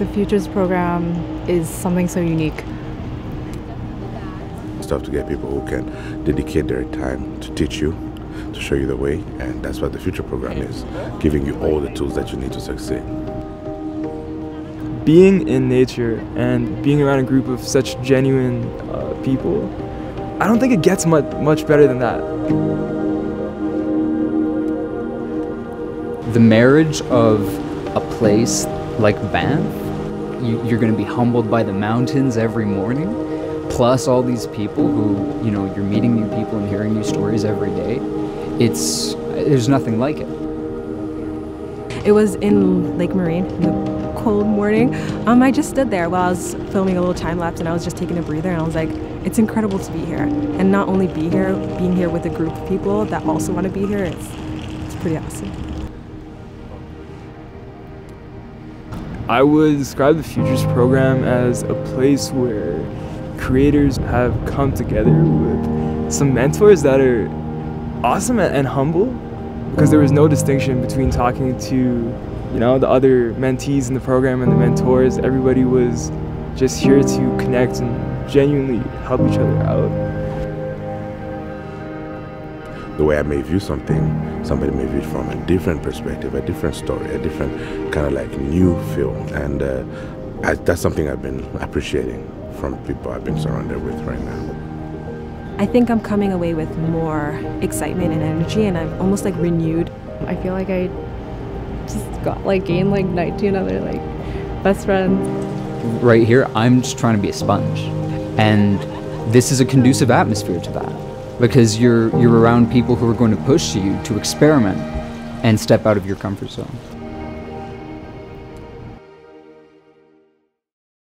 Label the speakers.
Speaker 1: The Futures program is something so unique.
Speaker 2: Stuff to get people who can dedicate their time to teach you, to show you the way, and that's what the Future program is, giving you all the tools that you need to succeed.
Speaker 3: Being in nature and being around a group of such genuine uh, people, I don't think it gets much, much better than that.
Speaker 4: The marriage of a place like Banff, you, you're going to be humbled by the mountains every morning, plus all these people who, you know, you're meeting new people and hearing new stories every day. It's, there's nothing like it.
Speaker 5: It was in Lake Moraine in the cold morning. Um, I just stood there while I was filming a little time lapse and I was just taking a breather and I was like, it's incredible to be here. And not only be here, being here with a group of people that also want to be here, it's, it's pretty awesome.
Speaker 3: I would describe the Futures program as a place where creators have come together with some mentors that are awesome and humble because there was no distinction between talking to you know the other mentees in the program and the mentors. Everybody was just here to connect and genuinely help each other out
Speaker 2: the way I may view something, somebody may view it from a different perspective, a different story, a different kind of like new feel. And uh, I, that's something I've been appreciating from people I've been surrounded with right now.
Speaker 5: I think I'm coming away with more excitement and energy, and I'm almost like renewed.
Speaker 1: I feel like I just got like gained like 19 other like best friends.
Speaker 4: Right here, I'm just trying to be a sponge. And this is a conducive atmosphere to that because you're you're around people who are going to push you to experiment and step out of your comfort zone.